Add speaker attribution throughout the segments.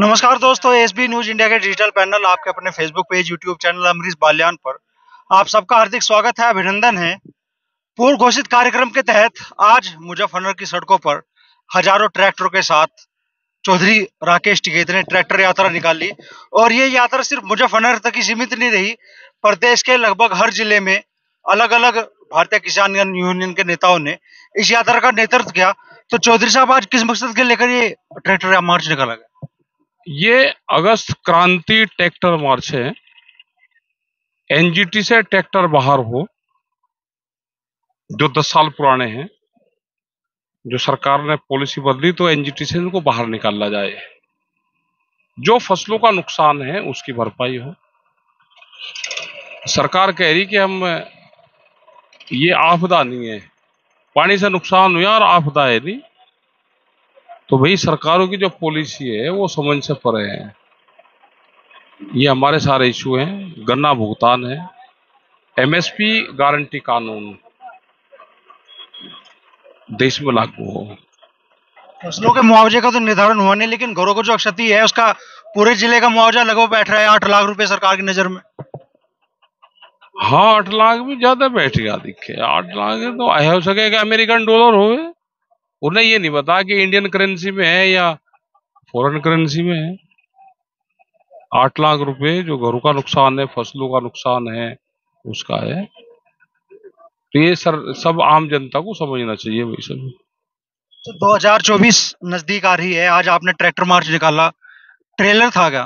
Speaker 1: नमस्कार दोस्तों, SB news India के डिजिटल पैनल, आपके अपने Facebook page YouTube channel, Amrish Balyan पर। आप सबका हार्दिक स्वागत है, अभिनंदन है। पूर्व घोषित कार्यक्रम के तहत आज मुजफ्फरनगर की सड़कों पर हज़ारों ट्रैक्टरों के साथ चौधरी राकेश टिकैत ने ट्रैक्टर यात्रा निकाली। और ये यात्रा सिर्फ़ मुजफ्फरनगर तक ही सीमित नहीं रही, प्रदेश के लगभग हर ज़िले में अलग अलग भारतीय किसान यूनियन के नेताओं ने इस यात्रा का नेतृत्व किया। तो चौधरी साहब आज किस मकसद के लेकर ये ट्रैक्टर मार्च निकाला गया?
Speaker 2: ये अगस्त क्रांति ट्रैक्टर मार्च है। एनजीटी से ट्रैक्टर बाहर हो, जो दस साल पुराने हैं, जो सरकार ने पॉलिसी बदली तो एनजीटी से इनको बाहर निकाला जाए। जो फ़सलों का नुकसान है, उसकी भरपाई हो। सरकार कह रही कि हम, ये आपदा नहीं है। पानी से नुकसान हुआ और आपदा है नहीं तो भाई सरकारों की जो पॉलिसी है, वो समझ से परे है। ये हमारे सारे इशू हैं, गन्ना भुगतान है एमएसपी गारंटी कानून देश में लागू हो।
Speaker 1: फ़सलों के मुआवजे का तो निर्धारण हुआ नहीं, लेकिन घरों को जो क्षति है, उसका पूरे ज़िले का मुआवजा लगभग बैठ रहा है, आठ लाख रुपए सरकार की नज़र में।
Speaker 2: हाँ आठ लाख भी ज़्यादा बैठ गया दिखे। आठ लाख तो हो सके अमेरिकन डॉलर हो उन्हें ये नहीं बता कि इंडियन करेंसी में है या फॉरेन करेंसी में है। आठ लाख रुपए जो घरों का नुकसान है फ़सलों का नुकसान है उसका है। तो ये सर सब आम जनता को समझना चाहिए वही सब
Speaker 1: तो 2024 नज़दीक आ रही है। आज आपने ट्रैक्टर मार्च निकाला। ट्रेलर था क्या?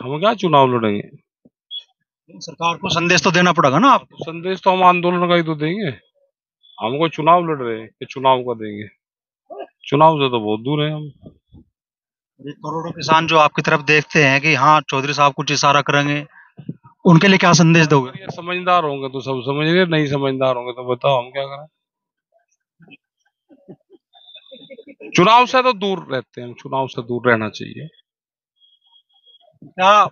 Speaker 2: हम क्या चुनाव लड़ेंगे?
Speaker 1: सरकार को संदेश तो देना पड़ेगा ना आप
Speaker 2: संदेश तो हम आंदोलन का ही तो देंगे। हम कोई चुनाव लड़ रहे हैं कि चुनाव का देंगे। चुनाव से तो बहुत दूर है हम।
Speaker 1: करोड़ों किसान जो आपकी तरफ़ देखते हैं कि हाँ चौधरी साहब कुछ इशारा करेंगे उनके लिए क्या संदेश दोगे?
Speaker 2: समझदार होंगे तो सब समझ रहे नहीं समझदार होंगे तो बताओ हम क्या करें। चुनाव से तो दूर रहते हैं चुनाव से दूर रहना चाहिए।
Speaker 1: क्या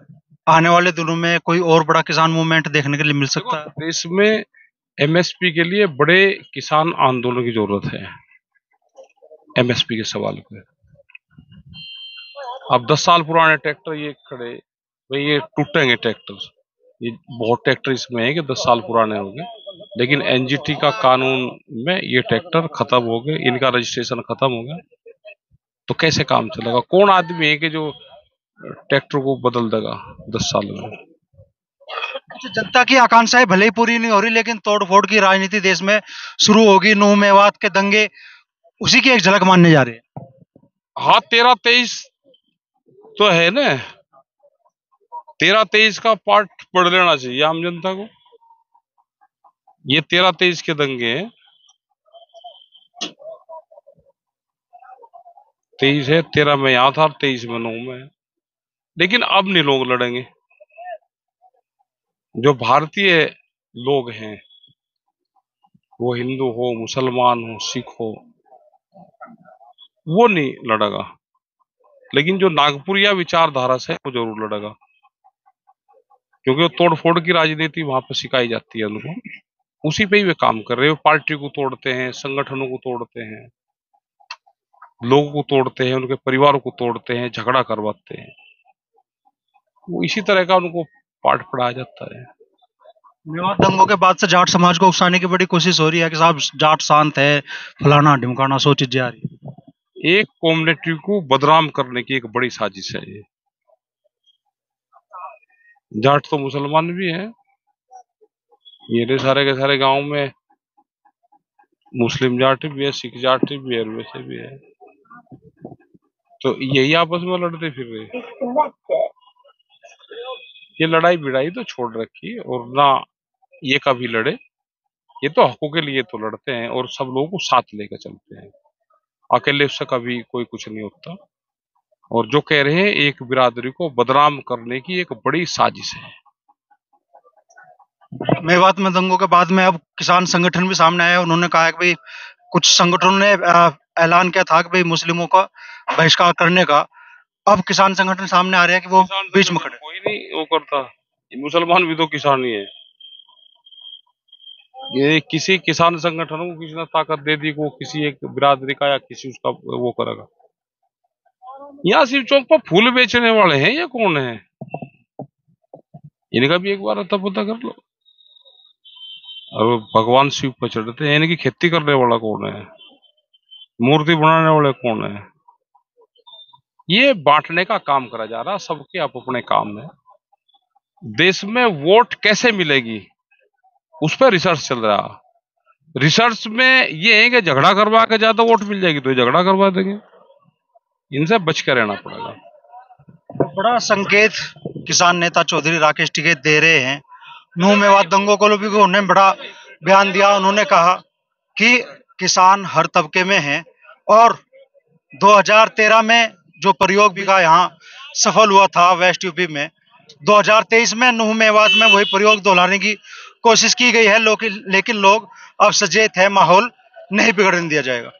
Speaker 1: आने वाले दिनों में कोई और बड़ा किसान मूवमेंट देखने के लिए मिल सकता है?
Speaker 2: देश में एमएसपी के लिए बड़े किसान आंदोलन की ज़रूरत है। एमएसपी के सवाल पे। अब 10 साल पुराने ट्रैक्टर ये खड़े, भाई ये टूटेंगे ट्रैक्टर। ये बहुत ट्रैक्टर इसमें है कि 10 साल पुराने हो गए। लेकिन एनजीटी का कानून में ये ट्रैक्टर खत्म हो गए, इनका रजिस्ट्रेशन खत्म हो गया। तो कैसे काम चलेगा? कौन आदमी है कि जो ट्रैक्टर को बदल देगा दस साल में।
Speaker 1: अच्छा, जनता की आकांक्षाएँ भले ही पूरी नहीं हो रही लेकिन तोड़फोड़ की राजनीति देश में शुरू होगी नू मेवात के दंगे उसी की एक झलक मानने जा रहे हैं।
Speaker 2: हाँ तेरह तेईस तो है ना। तेरह तेईस का पार्ट पढ़ लेना चाहिए आम जनता को। ये तेरह तेईस के दंगे हैं। तेईस है तेरह में यहाँ था तेईस में नौ में लेकिन अब नहीं लोग लड़ेंगे। जो भारतीय लोग हैं, वो हिंदू हो, मुसलमान हो, सिख हो, वो नहीं लड़ेगा। लेकिन जो नागपुरिया विचारधारा से वो ज़रूर लड़ेगा। क्योंकि वो तोड़ फोड़ की राजनीति वहाँ पर सिखाई जाती है उनको। उसी पे ही वे काम कर रहे हैं। पार्टी को तोड़ते हैं, संगठनों को तोड़ते हैं, लोगों को तोड़ते हैं, उनके परिवारों को तोड़ते हैं, झगड़ा करवाते हैं। इसी तरह का उनको पाठ पढ़ाया जाता है।
Speaker 1: मेवात दंगों के बाद से जाट समाज को उकसाने की बड़ी कोशिश हो रही है कि साहब जाट शांत है फलाना ढिमकाना सो चीज़ें आ रही है।
Speaker 2: एक कम्युनिटी को बदनाम करने की एक बड़ी साजिश है ये। जाट तो मुसलमान भी है। ये सारे के सारे गाँव में मुस्लिम जाट भी है सिख जाट भी है वैसे भी है। तो यही आपस में लड़ते फिर रहे। ये लड़ाई बिड़ाई तो छोड़ रखी और ना ये कभी लड़े। ये तो हकों के लिए तो लड़ते हैं, और सब लोगों को साथ लेकर चलते हैं। अकेले से कभी कोई कुछ नहीं होता। और जो कह रहे हैं, एक बिरादरी को बदनाम करने की एक बड़ी साजिश है।
Speaker 1: मेवात में दंगों के बाद में अब किसान संगठन भी सामने आया, उन्होंने कहा कि भाई, कुछ संगठनों ने ऐलान किया था कि भाई मुस्लिमों का बहिष्कार करने का। अब किसान संगठन सामने आ रहे हैं कि वो बीच में खड़े
Speaker 2: कोई नहीं वो करता। मुसलमान भी तो किसान ही है। ये किसी किसान संगठन को किसी ने ताकत दे दी वो किसी एक बिरादरी का या किसी उसका वो करेगा। यहाँ शिव चौक पर फूल बेचने वाले हैं या कौन है? इनका भी एक बार अता पता कर लो। और भगवान शिव पर चढ़ते हैं इनकी खेती करने वाला कौन है? मूर्ति बनाने वाले कौन है? ये बांटने का काम करा जा रहा सबके आप अपने काम में। देश में वोट कैसे मिलेगी? उस पर रिसर्च चल रहा। रिसर्च में ये है कि झगड़ा करवा के ज़्यादा वोट मिल जाएगी तो झगड़ा करवा देंगे। इनसे बच कर रहना पड़ेगा।
Speaker 1: बड़ा संकेत किसान नेता चौधरी राकेश टिकैत दे रहे हैं। नूह मेवात दंगों को भी उन्होंने बड़ा बयान दिया। उन्होंने कहा कि किसान हर तबके में हैं और 2013 में जो प्रयोग भी का यहाँ सफल हुआ था वेस्ट यूपी में। 2023 में नुह मेवाद में वही प्रयोग दोहराने की कोशिश की गई है लेकिन लोग अब सचेत है, माहौल नहीं बिगड़ने दिया जाएगा।